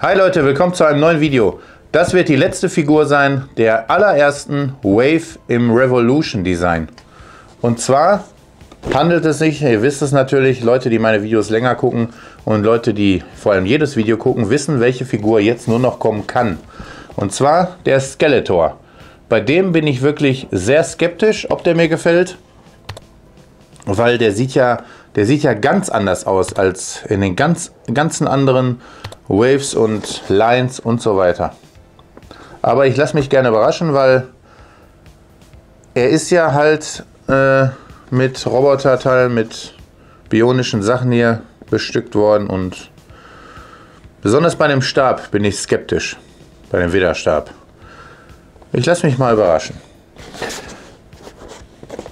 Hi Leute, willkommen zu einem neuen Video. Das wird die letzte Figur sein der allerersten Wave im Revolution Design. Und zwar handelt es sich, ihr wisst es natürlich, Leute, die meine Videos länger gucken und Leute, die vor allem jedes Video gucken, wissen, welche Figur jetzt nur noch kommen kann. Und zwar der Skeletor. Bei dem bin ich wirklich sehr skeptisch, ob der mir gefällt, weil der sieht ja, der sieht ja ganz anders aus als in den ganz, ganzen anderen Waves und Lines und so weiter. Aber ich lasse mich gerne überraschen, weil er ist ja halt äh, mit Roboterteilen, mit bionischen Sachen hier bestückt worden und besonders bei dem Stab bin ich skeptisch, bei dem Widerstab. Ich lasse mich mal überraschen.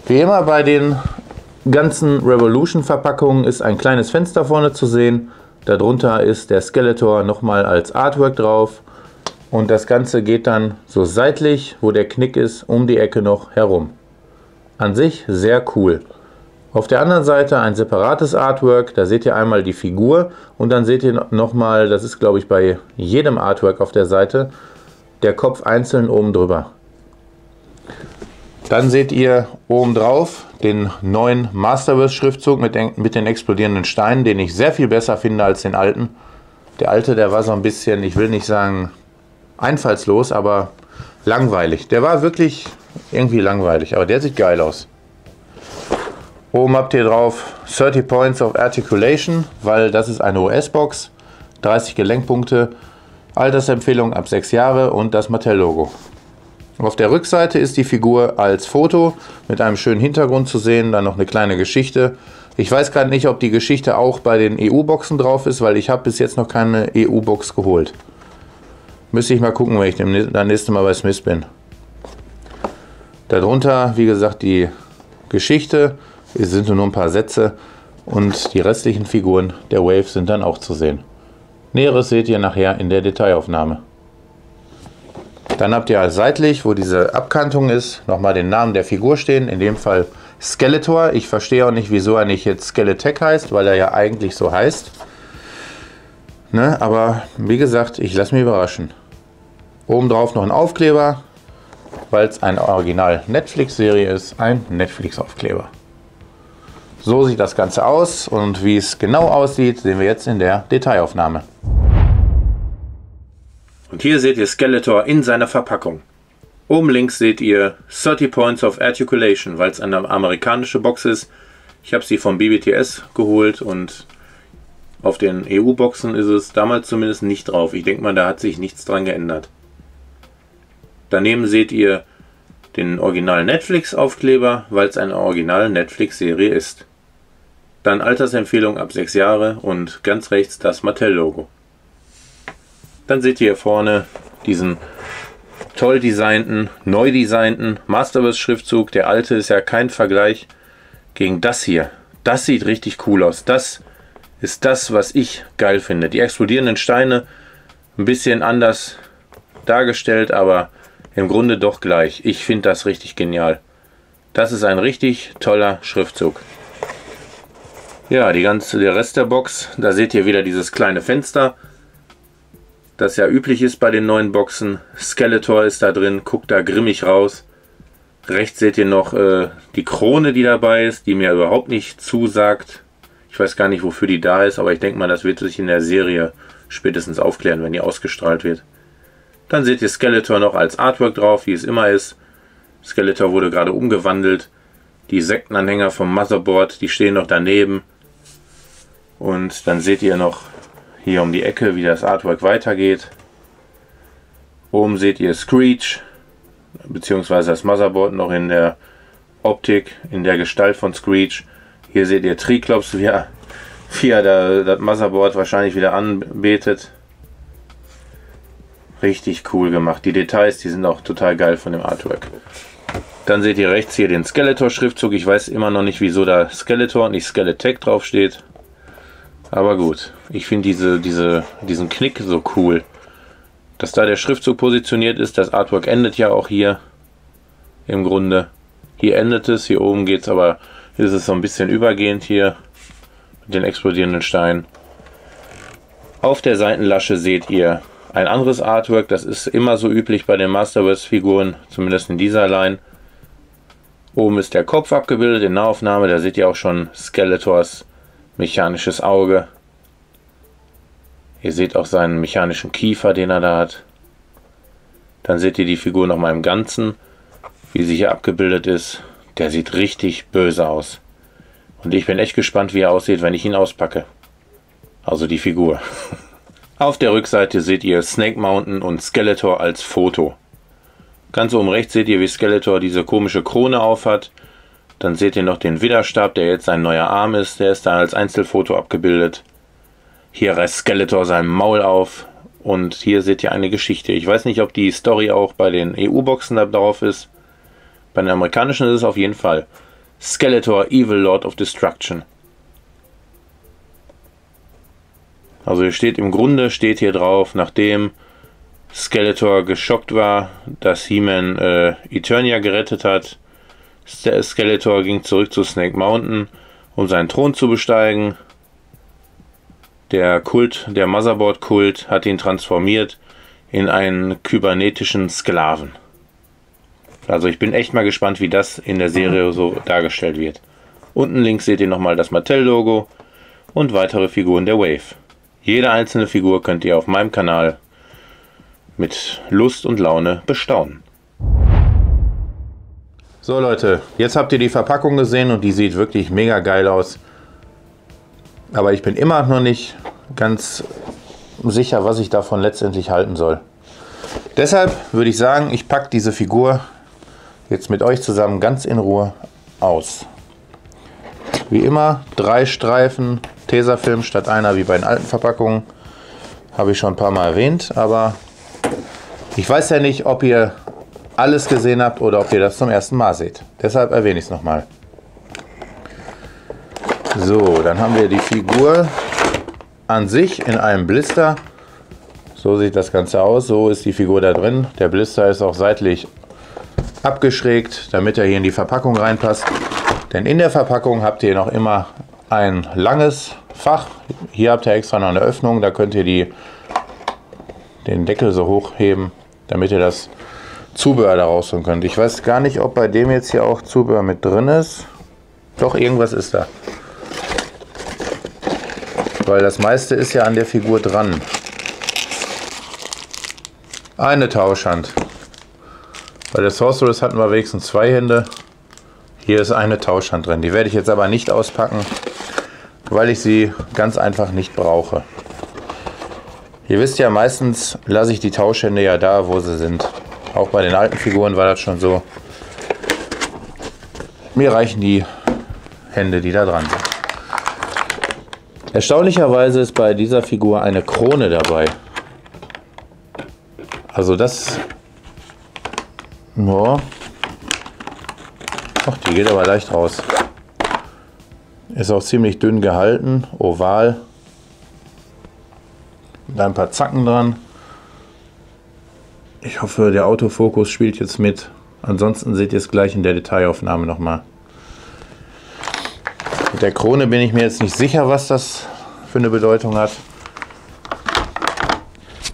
Wie immer bei den ganzen Revolution-Verpackungen ist ein kleines Fenster vorne zu sehen. Darunter ist der Skeletor nochmal als Artwork drauf. Und das Ganze geht dann so seitlich, wo der Knick ist, um die Ecke noch herum. An sich sehr cool. Auf der anderen Seite ein separates Artwork, da seht ihr einmal die Figur und dann seht ihr nochmal, das ist glaube ich bei jedem Artwork auf der Seite, der Kopf einzeln oben drüber. Dann seht ihr oben drauf den neuen Masterverse-Schriftzug mit, den, mit den explodierenden Steinen, den ich sehr viel besser finde als den alten. Der alte, der war so ein bisschen, ich will nicht sagen einfallslos, aber langweilig. Der war wirklich irgendwie langweilig, aber der sieht geil aus. Oben habt ihr drauf 30 Points of Articulation, weil das ist eine OS-Box. 30 Gelenkpunkte, Altersempfehlung ab 6 Jahre und das Mattel-Logo. Auf der Rückseite ist die Figur als Foto mit einem schönen Hintergrund zu sehen, dann noch eine kleine Geschichte. Ich weiß gerade nicht, ob die Geschichte auch bei den EU-Boxen drauf ist, weil ich habe bis jetzt noch keine EU-Box geholt. Müsste ich mal gucken, wenn ich das nächste Mal bei Smith bin. Darunter, wie gesagt, die Geschichte. Es sind nur ein paar Sätze und die restlichen Figuren der Wave sind dann auch zu sehen. Näheres seht ihr nachher in der Detailaufnahme. Dann habt ihr seitlich, wo diese Abkantung ist, nochmal den Namen der Figur stehen. In dem Fall Skeletor. Ich verstehe auch nicht, wieso er nicht jetzt Skeletech heißt, weil er ja eigentlich so heißt. Ne? Aber wie gesagt, ich lasse mich überraschen. Oben drauf noch ein Aufkleber, weil es eine Original Netflix-Serie ist. Ein Netflix-Aufkleber. So sieht das Ganze aus und wie es genau aussieht, sehen wir jetzt in der Detailaufnahme. Und hier seht ihr Skeletor in seiner Verpackung. Oben links seht ihr 30 Points of Articulation, weil es eine amerikanische Box ist. Ich habe sie vom BBTS geholt und auf den EU-Boxen ist es damals zumindest nicht drauf. Ich denke mal, da hat sich nichts dran geändert. Daneben seht ihr den Original Netflix-Aufkleber, weil es eine Original Netflix-Serie ist. Dann Altersempfehlung ab 6 Jahre und ganz rechts das Mattel-Logo. Dann seht ihr hier vorne diesen toll designten, neu designten Masterverse-Schriftzug. Der alte ist ja kein Vergleich gegen das hier. Das sieht richtig cool aus. Das ist das, was ich geil finde. Die explodierenden Steine ein bisschen anders dargestellt, aber im Grunde doch gleich. Ich finde das richtig genial. Das ist ein richtig toller Schriftzug. Ja, die ganze, der Rest der Box, da seht ihr wieder dieses kleine Fenster das ja üblich ist bei den neuen Boxen. Skeletor ist da drin, guckt da grimmig raus. Rechts seht ihr noch äh, die Krone, die dabei ist, die mir überhaupt nicht zusagt. Ich weiß gar nicht, wofür die da ist, aber ich denke mal, das wird sich in der Serie spätestens aufklären, wenn die ausgestrahlt wird. Dann seht ihr Skeletor noch als Artwork drauf, wie es immer ist. Skeletor wurde gerade umgewandelt. Die Sektenanhänger vom Motherboard, die stehen noch daneben. Und dann seht ihr noch hier um die Ecke, wie das Artwork weitergeht. Oben seht ihr Screech, beziehungsweise das Motherboard noch in der Optik, in der Gestalt von Screech. Hier seht ihr Triklops, wie er, wie er das Motherboard wahrscheinlich wieder anbetet. Richtig cool gemacht. Die Details, die sind auch total geil von dem Artwork. Dann seht ihr rechts hier den Skeletor-Schriftzug. Ich weiß immer noch nicht, wieso da Skeletor und nicht Skeletech draufsteht. Aber gut, ich finde diese, diese, diesen Knick so cool. Dass da der Schriftzug positioniert ist, das Artwork endet ja auch hier im Grunde. Hier endet es, hier oben geht es aber, ist es so ein bisschen übergehend hier mit den explodierenden Steinen. Auf der Seitenlasche seht ihr ein anderes Artwork. Das ist immer so üblich bei den Masterverse-Figuren, zumindest in dieser Line. Oben ist der Kopf abgebildet in Nahaufnahme. Da seht ihr auch schon Skeletors mechanisches Auge. Ihr seht auch seinen mechanischen Kiefer, den er da hat. Dann seht ihr die Figur nochmal im Ganzen, wie sie hier abgebildet ist. Der sieht richtig böse aus. Und ich bin echt gespannt, wie er aussieht, wenn ich ihn auspacke. Also die Figur. Auf der Rückseite seht ihr Snake Mountain und Skeletor als Foto. Ganz oben rechts seht ihr, wie Skeletor diese komische Krone aufhat. Dann seht ihr noch den Widerstab, der jetzt sein neuer Arm ist. Der ist da als Einzelfoto abgebildet. Hier reißt Skeletor sein Maul auf. Und hier seht ihr eine Geschichte. Ich weiß nicht, ob die Story auch bei den EU-Boxen da drauf ist. Bei den amerikanischen ist es auf jeden Fall. Skeletor, Evil Lord of Destruction. Also hier steht im Grunde, steht hier drauf, nachdem Skeletor geschockt war, dass He-Man äh, Eternia gerettet hat. Skeletor ging zurück zu Snake Mountain, um seinen Thron zu besteigen. Der Kult, der Motherboard-Kult, hat ihn transformiert in einen kybernetischen Sklaven. Also ich bin echt mal gespannt, wie das in der Serie so dargestellt wird. Unten links seht ihr nochmal das Mattel-Logo und weitere Figuren der Wave. Jede einzelne Figur könnt ihr auf meinem Kanal mit Lust und Laune bestaunen. So Leute, jetzt habt ihr die Verpackung gesehen und die sieht wirklich mega geil aus. Aber ich bin immer noch nicht ganz sicher, was ich davon letztendlich halten soll. Deshalb würde ich sagen, ich packe diese Figur jetzt mit euch zusammen ganz in Ruhe aus. Wie immer drei Streifen Tesafilm statt einer wie bei den alten Verpackungen. Habe ich schon ein paar Mal erwähnt, aber ich weiß ja nicht, ob ihr alles gesehen habt oder ob ihr das zum ersten Mal seht. Deshalb erwähne ich es nochmal. So, dann haben wir die Figur an sich in einem Blister. So sieht das Ganze aus. So ist die Figur da drin. Der Blister ist auch seitlich abgeschrägt, damit er hier in die Verpackung reinpasst. Denn in der Verpackung habt ihr noch immer ein langes Fach. Hier habt ihr extra noch eine Öffnung, da könnt ihr die, den Deckel so hochheben, damit ihr das Zubehör da rausholen könnt. Ich weiß gar nicht, ob bei dem jetzt hier auch Zubehör mit drin ist. Doch, irgendwas ist da. Weil das meiste ist ja an der Figur dran. Eine Tauschhand. Bei der Sorceress hatten wir wenigstens zwei Hände. Hier ist eine Tauschhand drin. Die werde ich jetzt aber nicht auspacken weil ich sie ganz einfach nicht brauche. Ihr wisst ja, meistens lasse ich die Tauschhände ja da, wo sie sind. Auch bei den alten Figuren war das schon so. Mir reichen die Hände, die da dran sind. Erstaunlicherweise ist bei dieser Figur eine Krone dabei. Also das... Ja. Ach, die geht aber leicht raus. Ist auch ziemlich dünn gehalten, oval. Mit ein paar Zacken dran. Ich hoffe, der Autofokus spielt jetzt mit. Ansonsten seht ihr es gleich in der Detailaufnahme nochmal. Mit der Krone bin ich mir jetzt nicht sicher, was das für eine Bedeutung hat.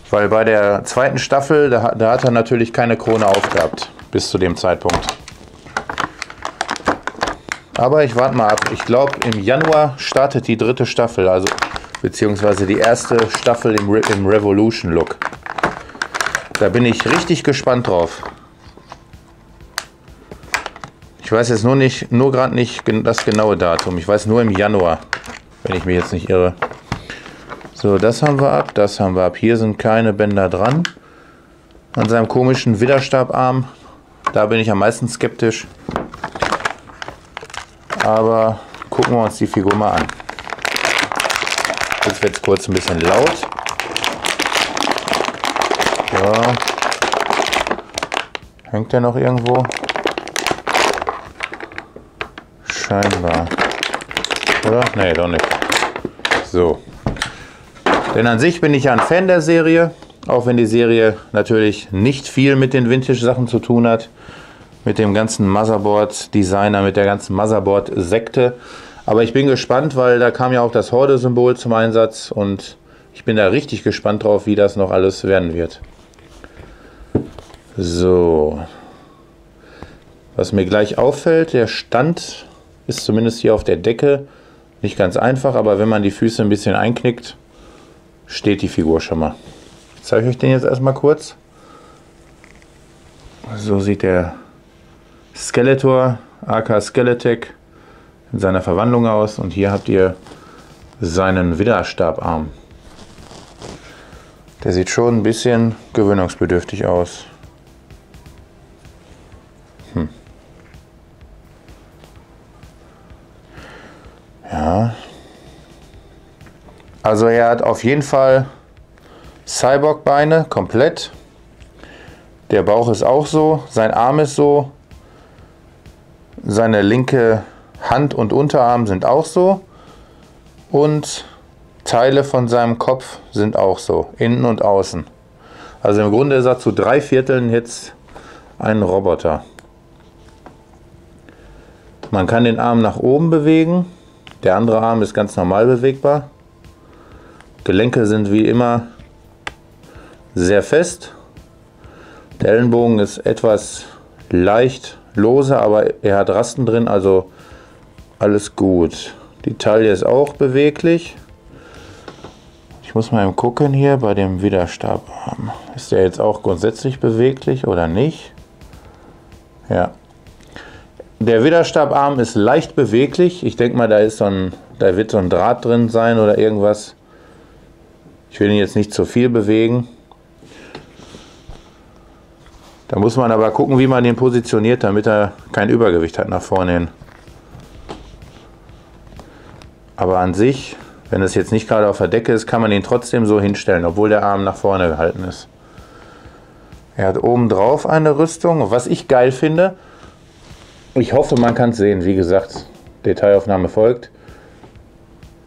Weil bei der zweiten Staffel, da, da hat er natürlich keine Krone aufgehabt, bis zu dem Zeitpunkt. Aber ich warte mal ab. Ich glaube, im Januar startet die dritte Staffel, also beziehungsweise die erste Staffel im, Re im Revolution-Look. Da bin ich richtig gespannt drauf. Ich weiß jetzt nur nicht, nur gerade nicht das genaue Datum. Ich weiß nur im Januar, wenn ich mich jetzt nicht irre. So, das haben wir ab, das haben wir ab. Hier sind keine Bänder dran. An seinem komischen Widerstabarm, da bin ich am meisten skeptisch. Aber gucken wir uns die Figur mal an. Jetzt wird es kurz ein bisschen laut. So. Hängt der noch irgendwo? Scheinbar. Oder? Nee, doch nicht. So. Denn an sich bin ich ja ein Fan der Serie, auch wenn die Serie natürlich nicht viel mit den Vintage-Sachen zu tun hat mit dem ganzen Motherboard-Designer, mit der ganzen Motherboard-Sekte. Aber ich bin gespannt, weil da kam ja auch das Horde-Symbol zum Einsatz und Ich bin da richtig gespannt drauf, wie das noch alles werden wird. So. Was mir gleich auffällt, der Stand ist zumindest hier auf der Decke nicht ganz einfach, aber wenn man die Füße ein bisschen einknickt, steht die Figur schon mal. Ich zeige euch den jetzt erstmal kurz. So sieht der Skeletor, AK Skeletech, in seiner Verwandlung aus. Und hier habt ihr seinen Widerstabarm. Der sieht schon ein bisschen gewöhnungsbedürftig aus. Ja. Also er hat auf jeden Fall Cyborg-Beine komplett. Der Bauch ist auch so, sein Arm ist so, seine linke Hand und Unterarm sind auch so und Teile von seinem Kopf sind auch so, innen und außen. Also im Grunde ist er zu drei Vierteln jetzt ein Roboter. Man kann den Arm nach oben bewegen, der andere Arm ist ganz normal bewegbar. Gelenke sind wie immer sehr fest der Ellenbogen ist etwas leicht lose, aber er hat Rasten drin, also alles gut. Die Taille ist auch beweglich. Ich muss mal gucken hier bei dem Widerstab. Ist der jetzt auch grundsätzlich beweglich oder nicht? Ja. Der Widerstabarm ist leicht beweglich. Ich denke mal, da, ist so ein, da wird so ein Draht drin sein oder irgendwas. Ich will ihn jetzt nicht zu viel bewegen. Da muss man aber gucken, wie man den positioniert, damit er kein Übergewicht hat nach vorne hin. Aber an sich, wenn es jetzt nicht gerade auf der Decke ist, kann man ihn trotzdem so hinstellen, obwohl der Arm nach vorne gehalten ist. Er hat oben drauf eine Rüstung. Was ich geil finde, ich hoffe, man kann es sehen. Wie gesagt, Detailaufnahme folgt.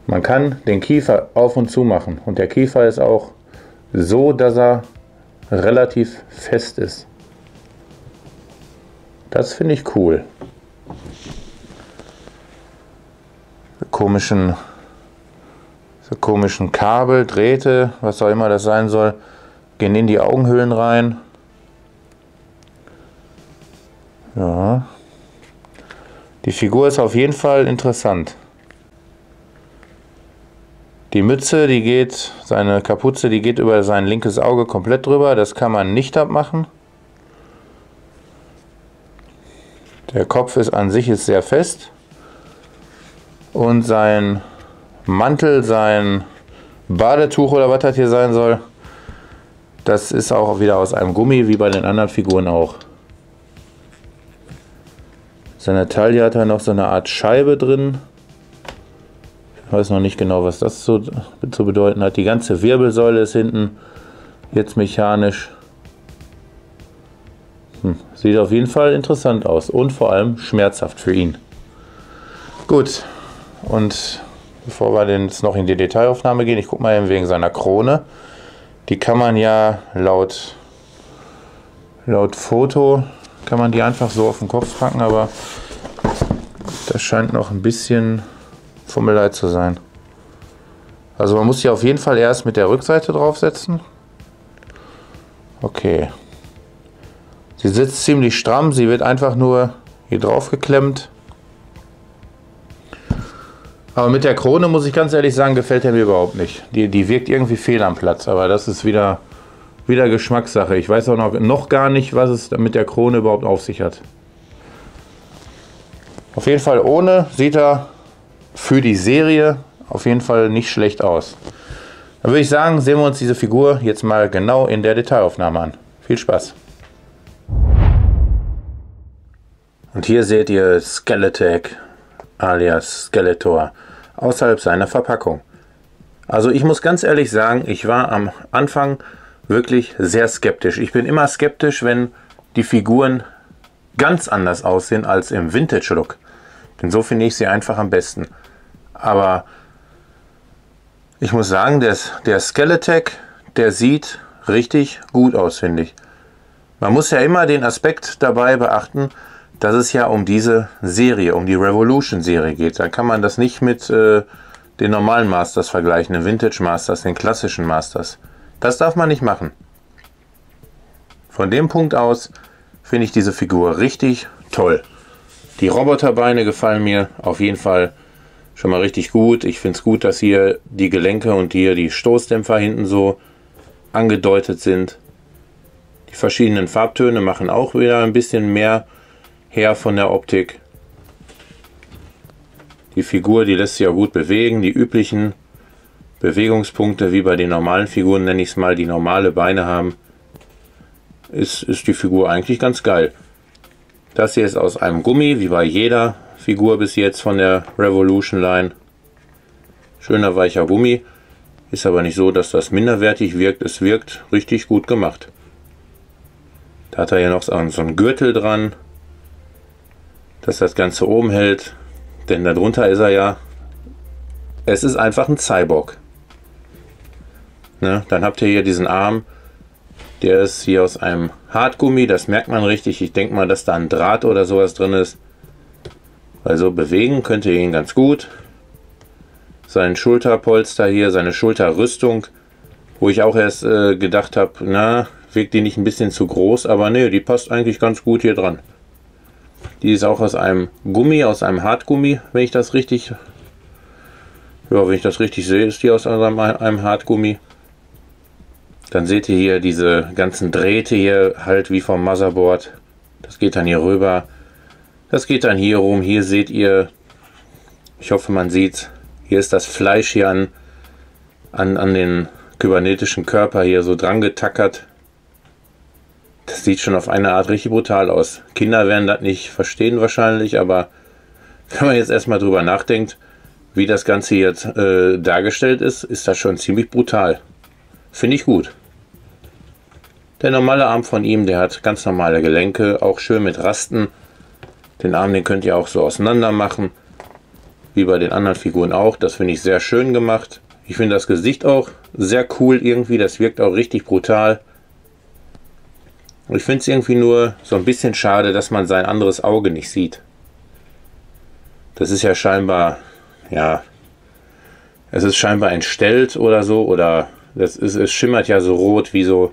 Man kann den Kiefer auf und zu machen. Und der Kiefer ist auch so, dass er relativ fest ist. Das finde ich cool. So komischen, so komischen Kabel, Drähte, was auch immer das sein soll, gehen in die Augenhöhlen rein. Ja. Die Figur ist auf jeden Fall interessant. Die Mütze, die geht, seine Kapuze, die geht über sein linkes Auge komplett drüber. Das kann man nicht abmachen. Der Kopf ist an sich ist sehr fest und sein Mantel, sein Badetuch oder was das hier sein soll, das ist auch wieder aus einem Gummi, wie bei den anderen Figuren auch. Seine Taille hat er noch so eine Art Scheibe drin. Ich weiß noch nicht genau, was das zu, zu bedeuten hat. Die ganze Wirbelsäule ist hinten jetzt mechanisch. Hm, sieht auf jeden Fall interessant aus und vor allem schmerzhaft für ihn. Gut, und bevor wir jetzt noch in die Detailaufnahme gehen, ich gucke mal eben wegen seiner Krone. Die kann man ja laut, laut Foto, kann man die einfach so auf den Kopf packen, aber das scheint noch ein bisschen Fummelei zu sein. Also man muss sie auf jeden Fall erst mit der Rückseite draufsetzen. Okay. Sie sitzt ziemlich stramm, sie wird einfach nur hier drauf geklemmt. Aber mit der Krone muss ich ganz ehrlich sagen, gefällt er mir überhaupt nicht. Die, die wirkt irgendwie fehl am Platz, aber das ist wieder, wieder Geschmackssache. Ich weiß auch noch, noch gar nicht, was es mit der Krone überhaupt auf sich hat. Auf jeden Fall ohne sieht er für die Serie auf jeden Fall nicht schlecht aus. Dann würde ich sagen, sehen wir uns diese Figur jetzt mal genau in der Detailaufnahme an. Viel Spaß! Und hier seht ihr Skeletech alias Skeletor außerhalb seiner Verpackung. Also ich muss ganz ehrlich sagen, ich war am Anfang wirklich sehr skeptisch. Ich bin immer skeptisch, wenn die Figuren ganz anders aussehen als im Vintage-Look. Denn so finde ich sie einfach am besten. Aber ich muss sagen, der, der Skeletech, der sieht richtig gut aus, finde ich. Man muss ja immer den Aspekt dabei beachten, dass es ja um diese Serie, um die Revolution-Serie geht. Da kann man das nicht mit äh, den normalen Masters vergleichen, den Vintage Masters, den klassischen Masters. Das darf man nicht machen. Von dem Punkt aus finde ich diese Figur richtig toll. Die Roboterbeine gefallen mir auf jeden Fall schon mal richtig gut. Ich finde es gut, dass hier die Gelenke und hier die Stoßdämpfer hinten so angedeutet sind. Die verschiedenen Farbtöne machen auch wieder ein bisschen mehr her von der Optik. Die Figur, die lässt sich ja gut bewegen. Die üblichen Bewegungspunkte, wie bei den normalen Figuren, nenne ich es mal, die normale Beine haben, ist, ist die Figur eigentlich ganz geil. Das hier ist aus einem Gummi, wie bei jeder Figur bis jetzt von der Revolution Line. Schöner weicher Gummi. Ist aber nicht so, dass das minderwertig wirkt. Es wirkt richtig gut gemacht. Da hat er ja noch so einen Gürtel dran, dass das Ganze oben hält. Denn darunter ist er ja. Es ist einfach ein Cyborg. Ne? Dann habt ihr hier diesen Arm. Der ist hier aus einem Hartgummi. Das merkt man richtig. Ich denke mal, dass da ein Draht oder sowas drin ist. Also bewegen könnt ihr ihn ganz gut. Sein Schulterpolster hier, seine Schulterrüstung. Wo ich auch erst äh, gedacht habe, na, wirkt die nicht ein bisschen zu groß. Aber ne, die passt eigentlich ganz gut hier dran. Die ist auch aus einem Gummi, aus einem Hartgummi, wenn ich das richtig, ja, wenn ich das richtig sehe, ist die aus einem, einem Hartgummi. Dann seht ihr hier diese ganzen Drähte hier halt wie vom Motherboard. Das geht dann hier rüber. Das geht dann hier rum. Hier seht ihr, ich hoffe man sieht, hier ist das Fleisch hier an, an, an den kybernetischen Körper hier so dran getackert. Das sieht schon auf eine Art richtig brutal aus. Kinder werden das nicht verstehen wahrscheinlich, aber wenn man jetzt erstmal drüber nachdenkt, wie das Ganze jetzt äh, dargestellt ist, ist das schon ziemlich brutal. Finde ich gut. Der normale Arm von ihm, der hat ganz normale Gelenke, auch schön mit Rasten. Den Arm, den könnt ihr auch so auseinander machen, wie bei den anderen Figuren auch. Das finde ich sehr schön gemacht. Ich finde das Gesicht auch sehr cool irgendwie, das wirkt auch richtig brutal. Ich finde es irgendwie nur so ein bisschen schade, dass man sein anderes Auge nicht sieht. Das ist ja scheinbar, ja, es ist scheinbar entstellt oder so, oder das ist, es schimmert ja so rot wie so,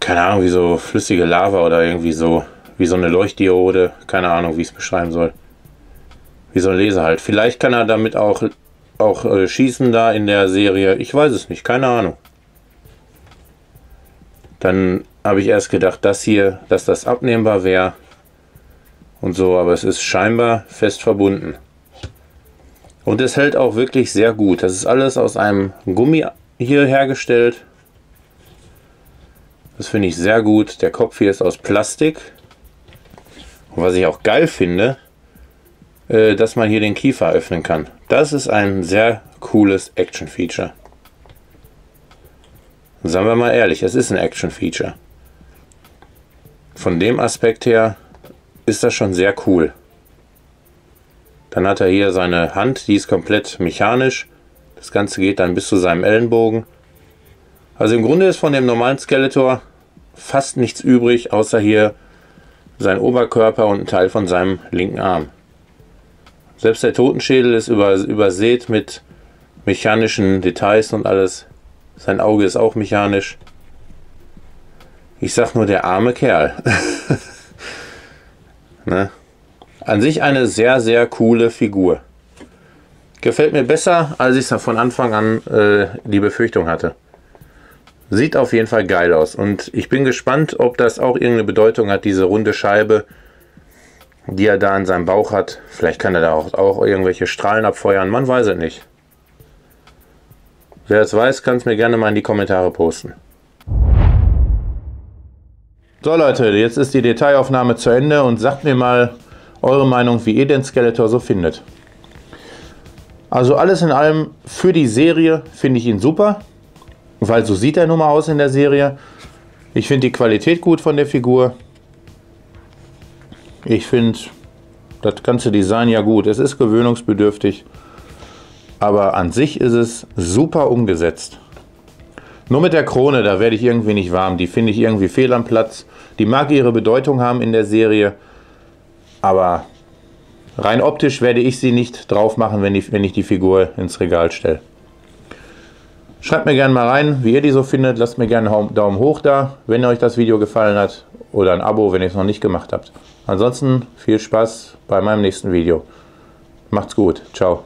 keine Ahnung, wie so flüssige Lava oder irgendwie so, wie so eine Leuchtdiode, keine Ahnung, wie ich es beschreiben soll. Wie so ein Laser halt. Vielleicht kann er damit auch, auch äh, schießen da in der Serie, ich weiß es nicht, keine Ahnung. Dann habe ich erst gedacht, dass hier, dass das abnehmbar wäre und so, aber es ist scheinbar fest verbunden. Und es hält auch wirklich sehr gut. Das ist alles aus einem Gummi hier hergestellt. Das finde ich sehr gut. Der Kopf hier ist aus Plastik. Und was ich auch geil finde, äh, dass man hier den Kiefer öffnen kann. Das ist ein sehr cooles Action-Feature. Sagen wir mal ehrlich, es ist ein Action-Feature. Von dem Aspekt her ist das schon sehr cool. Dann hat er hier seine Hand, die ist komplett mechanisch. Das Ganze geht dann bis zu seinem Ellenbogen. Also im Grunde ist von dem normalen Skeletor fast nichts übrig, außer hier sein Oberkörper und ein Teil von seinem linken Arm. Selbst der Totenschädel ist übersät mit mechanischen Details und alles. Sein Auge ist auch mechanisch. Ich sag nur der arme Kerl. ne? An sich eine sehr, sehr coole Figur. Gefällt mir besser, als ich es von Anfang an äh, die Befürchtung hatte. Sieht auf jeden Fall geil aus. Und ich bin gespannt, ob das auch irgendeine Bedeutung hat, diese runde Scheibe, die er da in seinem Bauch hat. Vielleicht kann er da auch, auch irgendwelche Strahlen abfeuern. Man weiß es nicht. Wer es weiß, kann es mir gerne mal in die Kommentare posten. So Leute, jetzt ist die Detailaufnahme zu Ende und sagt mir mal eure Meinung, wie ihr den Skeletor so findet. Also alles in allem für die Serie finde ich ihn super, weil so sieht er nun mal aus in der Serie. Ich finde die Qualität gut von der Figur. Ich finde das ganze Design ja gut. Es ist gewöhnungsbedürftig. Aber an sich ist es super umgesetzt. Nur mit der Krone, da werde ich irgendwie nicht warm. Die finde ich irgendwie fehl am Platz. Die mag ihre Bedeutung haben in der Serie. Aber Rein optisch werde ich sie nicht drauf machen, wenn, die, wenn ich die Figur ins Regal stelle. Schreibt mir gerne mal rein, wie ihr die so findet. Lasst mir gerne einen Daumen hoch da, wenn euch das Video gefallen hat. Oder ein Abo, wenn ihr es noch nicht gemacht habt. Ansonsten viel Spaß bei meinem nächsten Video. Macht's gut. Ciao.